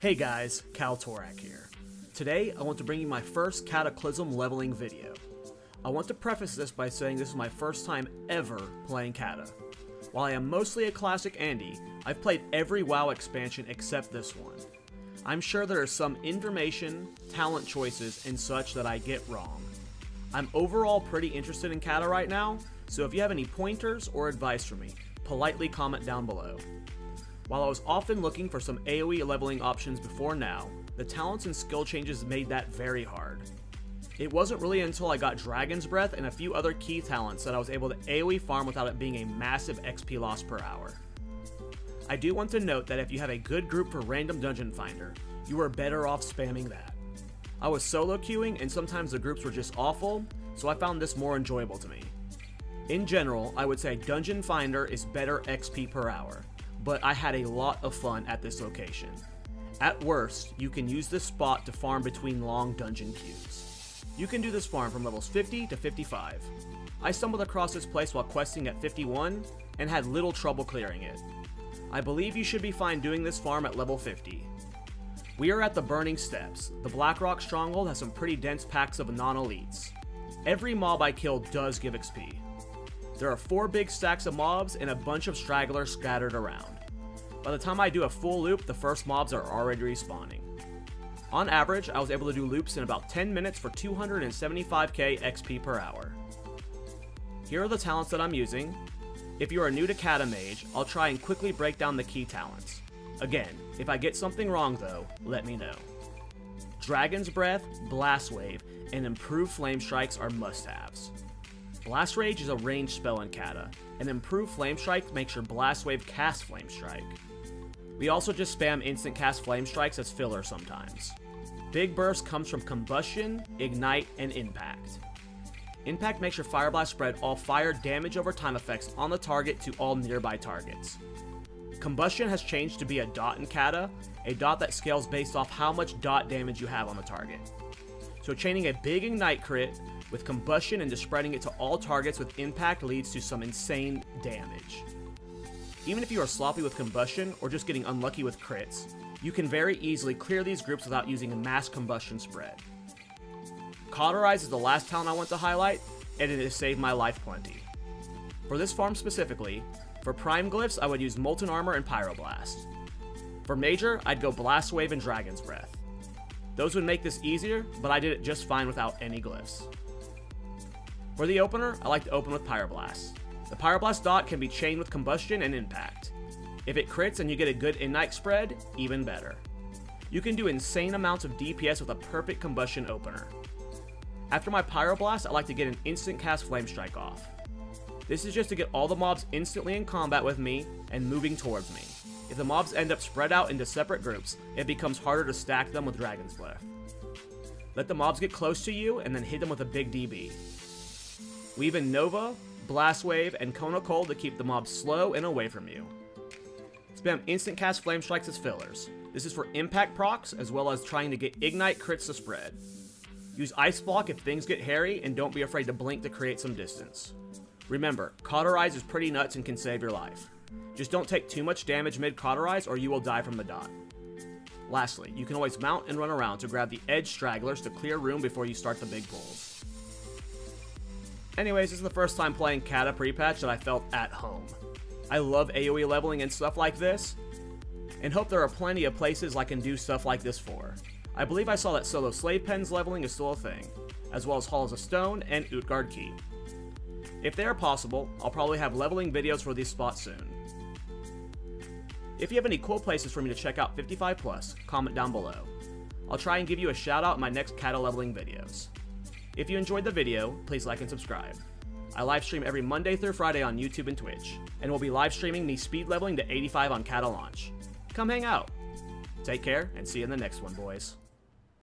Hey guys, KallTorak here. Today, I want to bring you my first Cataclysm leveling video. I want to preface this by saying this is my first time ever playing Cata. While I am mostly a classic Andy, I've played every WoW expansion except this one. I'm sure there are some information, talent choices, and such that I get wrong. I'm overall pretty interested in Cata right now, so if you have any pointers or advice for me, politely comment down below. While I was often looking for some AoE leveling options before now, the talents and skill changes made that very hard. It wasn't really until I got Dragon's Breath and a few other key talents that I was able to AoE farm without it being a massive XP loss per hour. I do want to note that if you have a good group for random dungeon finder, you are better off spamming that. I was solo queuing and sometimes the groups were just awful, so I found this more enjoyable to me. In general, I would say Dungeon Finder is better XP per hour, but I had a lot of fun at this location. At worst, you can use this spot to farm between long dungeon queues. You can do this farm from levels 50 to 55. I stumbled across this place while questing at 51, and had little trouble clearing it. I believe you should be fine doing this farm at level 50. We are at the Burning Steppes. The Blackrock Stronghold has some pretty dense packs of non-elites. Every mob I kill does give XP, there are four big stacks of mobs and a bunch of stragglers scattered around. By the time I do a full loop, the first mobs are already respawning. On average, I was able to do loops in about 10 minutes for 275k XP per hour. Here are the talents that I'm using. If you are new to Cata Mage, I'll try and quickly break down the key talents. Again, if I get something wrong though, let me know. Dragon's Breath, Blast Wave, and Improved Flame Strikes are must-haves. Blast Wave is a ranged spell in Cata, and improved Flame Strike makes your Blast Wave cast Flame Strike. We also just spam instant cast Flame Strikes as filler sometimes. Big Burst comes from Combustion, Ignite, and Impact. Impact makes your Fire Blast spread all fire damage over time effects on the target to all nearby targets. Combustion has changed to be a dot in Cata, a dot that scales based off how much dot damage you have on the target. So chaining a big Ignite crit with combustion and just spreading it to all targets with impact leads to some insane damage. Even if you are sloppy with combustion or just getting unlucky with crits, you can very easily clear these groups without using a mass combustion spread. Cauterize is the last talent I want to highlight, and it has saved my life plenty. For this farm specifically, for prime glyphs I would use Molten Armor and Pyroblast. For major, I'd go Blast Wave and Dragon's Breath. Those would make this easier, but I did it just fine without any glyphs. For the opener, I like to open with Pyroblast. The Pyroblast dot can be chained with Combustion and Impact. If it crits and you get a good Ignite spread, even better. You can do insane amounts of DPS with a perfect Combustion opener. After my Pyroblast, I like to get an instant cast Flame Strike off. This is just to get all the mobs instantly in combat with me and moving towards me. If the mobs end up spread out into separate groups, it becomes harder to stack them with Dragon's Breath. Let the mobs get close to you and then hit them with a big DB. Weave in Nova, Blast Wave, and Cone of Cold to keep the mobs slow and away from you. Spam instant cast Flame Strikes as fillers. This is for impact procs, as well as trying to get Ignite crits to spread. Use Ice Block if things get hairy, and don't be afraid to blink to create some distance. Remember, Cauterize is pretty nuts and can save your life. Just don't take too much damage mid-Cauterize or you will die from the dot. Lastly, you can always mount and run around to grab the edge stragglers to clear room before you start the big pulls. Anyways, this is the first time playing Cata pre-patch that I felt at home. I love AoE leveling and stuff like this, and hope there are plenty of places I can do stuff like this for. I believe I saw that solo slave pens leveling is still a thing, as well as Halls of Stone and Utgard Keep. If they are possible, I'll probably have leveling videos for these spots soon. If you have any cool places for me to check out 55 plus, comment down below. I'll try and give you a shout out in my next Cata leveling videos. If you enjoyed the video, please like and subscribe. I live stream every Monday through Friday on YouTube and Twitch, and we'll be live streaming me speed leveling to 85 on Cata launch. Come hang out. Take care, and see you in the next one, boys.